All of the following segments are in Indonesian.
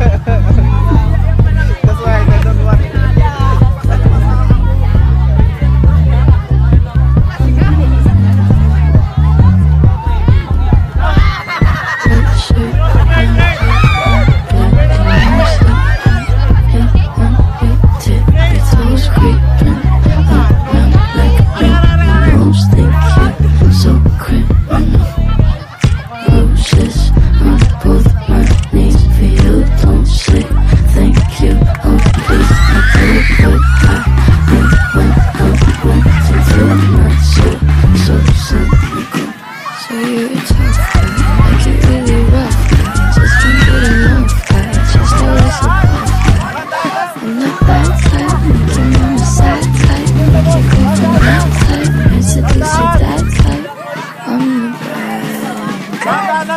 That's why they don't want. So criminal, both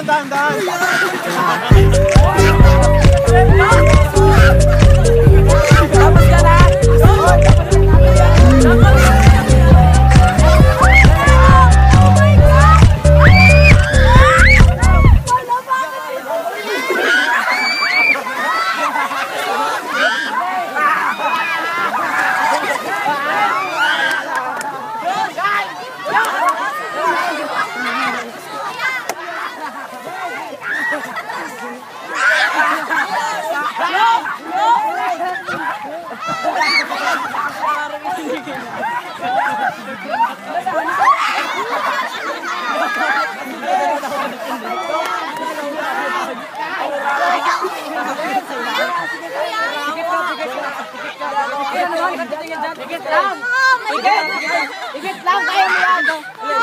tahan, tahan, tahan. Terus kan, Ikit lang! Ikit lang! Ikit lang! Ikit lang!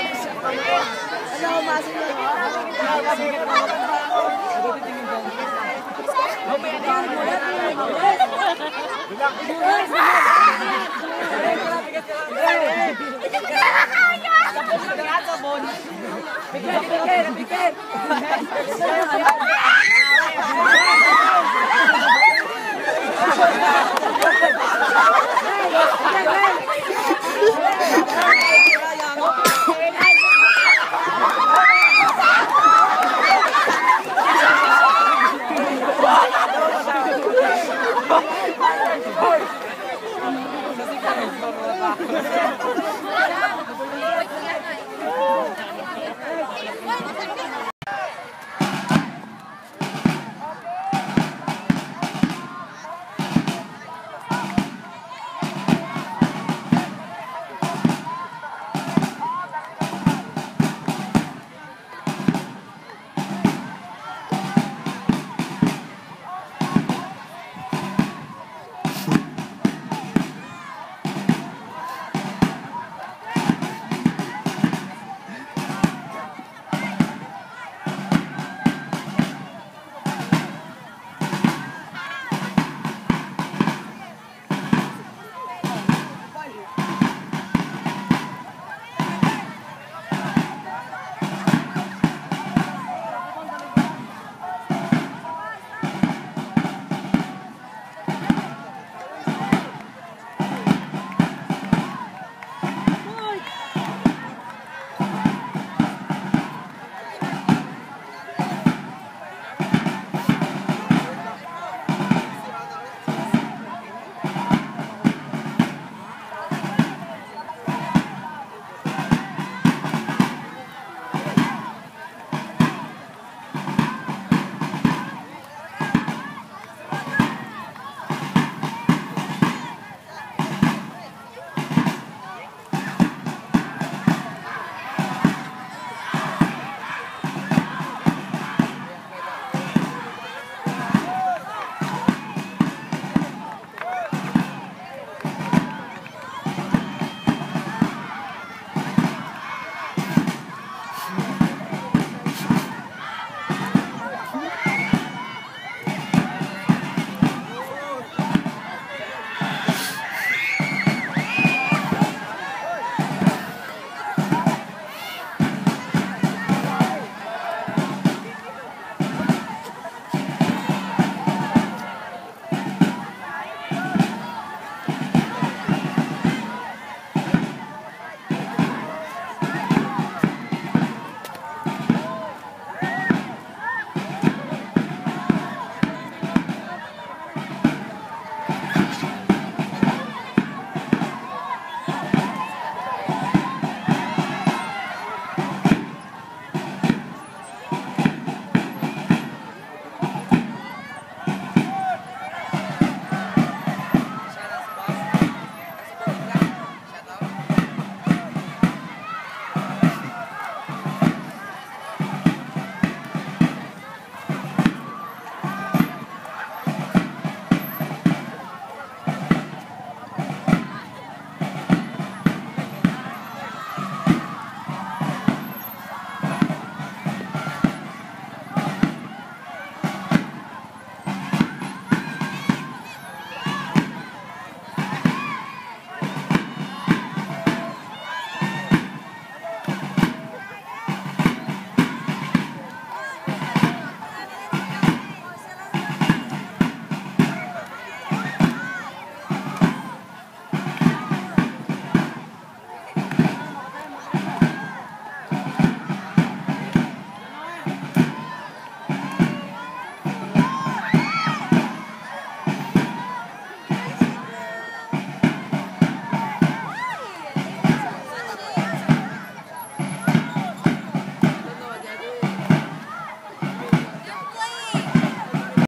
Pikir, pikir, pikir. Hey, hey, hey.